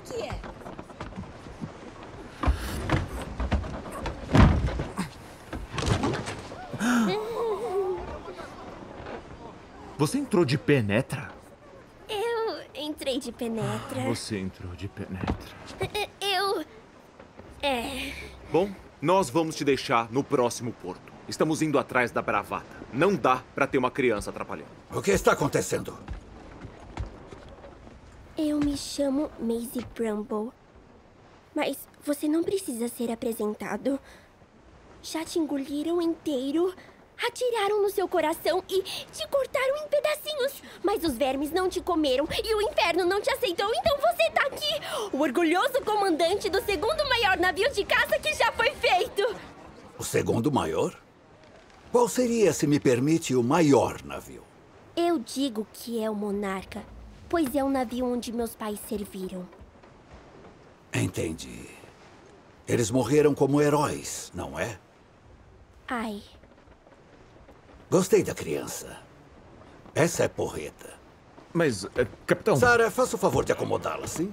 É que é? Você entrou de penetra? Eu entrei de penetra. Você entrou de penetra. Eu... É... Bom, nós vamos te deixar no próximo porto. Estamos indo atrás da bravata. Não dá pra ter uma criança atrapalhando. O que está acontecendo? Eu me chamo Maisie Bramble. Mas você não precisa ser apresentado. Já te engoliram inteiro, atiraram no seu coração e te cortaram em pedacinhos. Mas os vermes não te comeram e o inferno não te aceitou, então você tá aqui! O orgulhoso comandante do segundo maior navio de caça que já foi feito! O segundo maior? Qual seria, se me permite, o maior navio? Eu digo que é o Monarca, pois é o navio onde meus pais serviram. Entendi. Eles morreram como heróis, não é? Ai, Gostei da criança. Essa é porreta. Mas, eh, capitão. Sarah, faça o favor de acomodá-la, sim?